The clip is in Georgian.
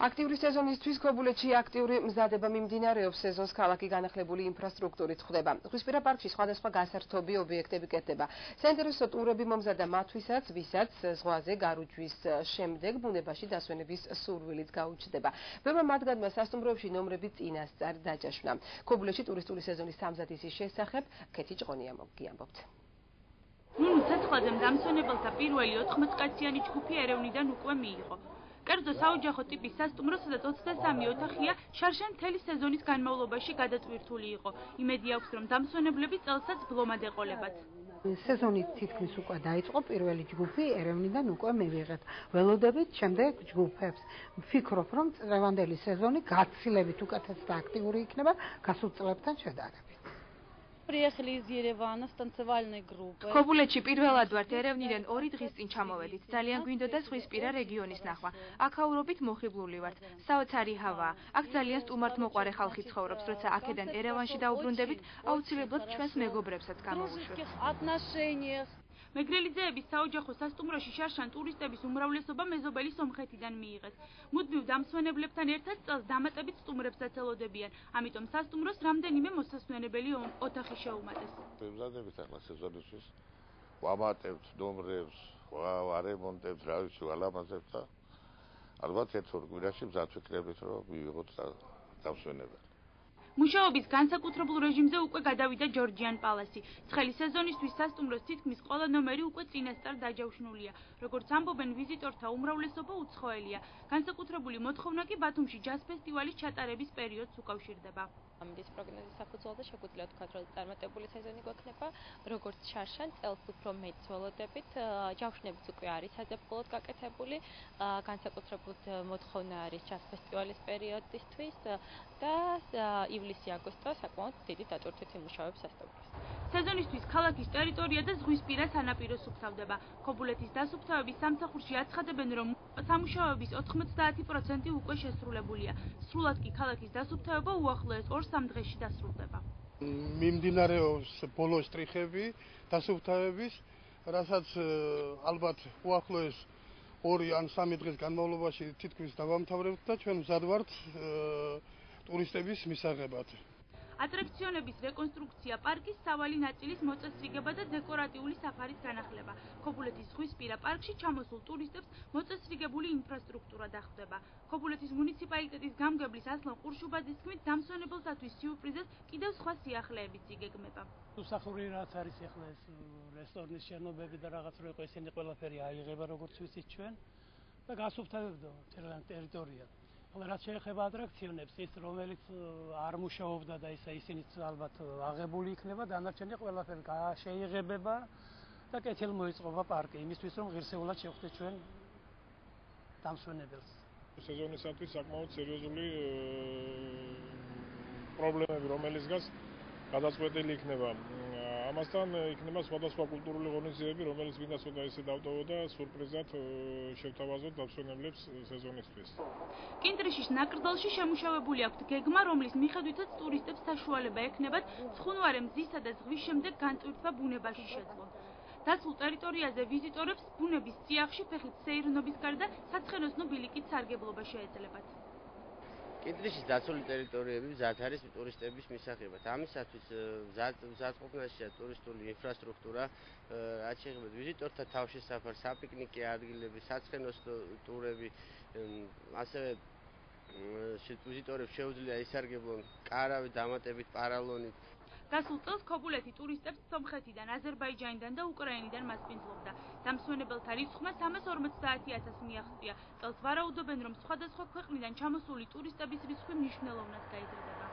აქტიური სეზონისთვის ქობულეთში აქტიური მზადება მიმდინარეობს სეზონს ქალაქი განახლებული ინფრასტრუქტურით ხდება. ღვისპირა პარკში სხვადასხვა გასართობი ობიექტები კეთდება. საინტერესო ტურები მომზადდა მათვისაც, ვისაც ზღვაზე გარუჯვის შემდეგ ბუნებაში დასვენების სურვილით გაუჩნდება. ბევრმა მათგანმა სასტუმროებში ნომრები წინასწარ დაჯაშნა. ქობულეთში ტურისტული სეზონის სამზადისის შესახებ კეთი ჭყონია მოგიამბობთ. ნუნუ ცეცხლაძემ დამსვენებელთა პირველი 14 კაციანი ჯგუფი ერევნიდან უკვე მიიღო. კერძო საოჯახო ტიპის სასტუმრო, სადაც 23 ოთახია, შარშან მთელი სეზონის განმავლობაში გადაწვირთული იყო. იმედი აქვს, რომ დამსვენებლები წელსაც ბლომად ეყოლებათ. სეზონი თითქმის უკვე დაიწყო, პირველი ჯგუფი ერევნიდან უკვე მივიღეთ. ველოდებით შემდეგ ჯგუფებს. ვფიქრობ, რომ წლევანდელი სეზონი გაცილებით უკეთეს და აქტიური იქნება გასულ წლებთან შედარებით. приехали из Еревана с танцевальной группой. ქობულეთში პირველად ვართ ერევნიდან 2 დღის წინ ჩამოვედით. ძალიან გვინდოდა ზღვისპირა რეგიონის ნახვა. აქაურობით მოხიბლული ვართ. საოცარი ჰავაა. აქ ძალიან სტუმართმოყვარე ხალხი ცხოვრობს, როცა აქედან ერევანში დაუბრუნდებით, აუცილებლად ჩვენს მეგობრებსაც გამოვუშვით. მეგრელიძეების საოჯახო სასტუმროში შარშან ტურისტების უმრავლესობა მეზობელი სომხეთიდან მიიღეს. მუდმივ დამსვენებლებთან ერთად წელს დამატებით სტუმრებსაც ელოდებიან, ამიტომ სასტუმროს რამდენიმე მოსასვენებელი ოთახი შეუმატეს. მზადებით ახლა სეზონისთვის ვამატებთ ნომრებს, ვარემონტებთ, რა ვიცი, ვალამაზებთ და ალბათ ერთ-ორ კვირაში მზად ვიქნებით, რომ მივიღოთ დამსვენებელი. მუშაობის განსაკუთრებულ რეჟიმზე უკვე გადავიდა ჯორჯიან პალასი. ცხელი სეზონისთვის სასტუმროს თითქმის ყველა ნომერი უკვე წინასწარ დაჯავშნულია. როგორც ამბობენ ვიზიტორთა უმრავლესობა უცხოელია. განსაკუთრებული მოთხოვნა კი ბათუმში ჯაზ ფესტივალის ჩატარების პერიოდს უკავშირდება. ამის პროგნოზის საფუძველზე შეგვიძლია ვთქვათ, რომ წარმატებული სეზონი გვექნება, როგორც შარშან წელს უფრო მეტ ველოდებით, ჯავშნებიც უკვე არის საძებულოდ გაკეთებული, განსაკუთრებულად მოთხოვნა არის ჯაზ ფესტივალის პერიოდისთვის და ივლისი-აგვისტო საკმაოდ დიდი დატვირთვითი მუშაობებს ასწავლის. სეზონისთვის ქალაქის ტერიტორია და ზღვისპირა სანაპირო სუფთავდება. ქობულეთის დასუფთავების სამსახურში აცხადებენ, რომ სამუშაოების 90% უკვე შესრულებულია. სრულად კი ქალაქის დასუფთავება უახლოეს 2-3 დღეში დასრულდება. მიმდინარეობს ბოლო შტრიხები დასუფთავების, რასაც ალბათ უახლოეს 2 ან 3 დღის განმავლობაში თითქმის დავამთავრებთ და ჩვენ მზად ვართ ტურისტების მისაღებად. ატრაქციონების რეკონსტრუქცია, პარკის სავალი ნაწილის მოწესრიგება და დეკორატიული საფარის განახლება. ქობულეთის ზღვისპირა პარკში ჩამოსულ ტურისტებს მოწესრიგებული ინფრასტრუქტურა დახვდება. ქობულეთის მუნიციპალიტეტის გამგებლის ასლან ყურშუბაძის თქმით, დამსვენებელთათვის სიურპრიზეს კიდევ სხვა სიახლეებიც იგეგმება. უსახური რაც არის ახლა ეს რესტორნის შენობები და რაღაც რო იყო ესენი ყველაფერი აიღება როგორც ვიცით ჩვენ და გასუფთავებდა თერლან ტერიტორია. ხოლო რაც შეეხება ატრაქციონებს, ის რომელიც არ მუშაობდა და ისა ისინიც ალბათ აღებული იქნება, დანარჩენი ყველაფერი შეიღებება და კეთილ მოიწყობა პარკი, იმისთვის რომ ღირსეულად შევხვდეთ ჩვენ დამსვენებელს. სეზონისათვის საკმაოდ სერიოზული პრობლემები, რომელიც გას გადაწყვეტილი იქნება ამასთან იქნება სხვადასხვა კულტურული ღონისძიებები, რომელიც ვინდა ცოტა ისე დავტოვო და სურპრიზად შევთავაზოთ დასვენებლებს სეზონისთვის. კინტრიშის ნაკრძალში შემუშავებული აქვს გეგმა, რომლის მიხედვითაც ტურისტებს საშუალება ექნებათ ცხუნვარე მზისა და ზღვის შემდეგ განწვირთვა ბუნებაში შეძლონ. დასულ ტერიტორიაზე ვიზიტორებს ბუნების წიაღში ფეხით სეირნობის გარდა საცხენოსნო ბილიკით სარგებლობა შეეძლებათ. კინტრიშის დაცული ტერიტორიები მზად არის ტურისტების მისაღებად. ამისათვის მზად მზადყოფნაშია ტურისტული ინფრასტრუქტურა, რაც შეეხება ვიზიტორთა თავშესაფარ, საპიკნიკე ადგილები, საცხენოს ტურები, ასევე ვიზიტორებს შეუძლია ისარგებლონ კარავით, დამატებით პარალონით, გასულ წელს ქობულეთი ტურისტებს სომხეთიდან, აზერბაიჯანიდან და უკრაინიდან მასპინძლობდა. დამსვენებელთა რიცხვმა 350.000 მიაღწია. წელს ვარაუდობენ, რომ სხვადასხვა ქვეყნიდან ჩამოსული ტურისტების რიცხვი მნიშვნელოვნად გაიზრდება.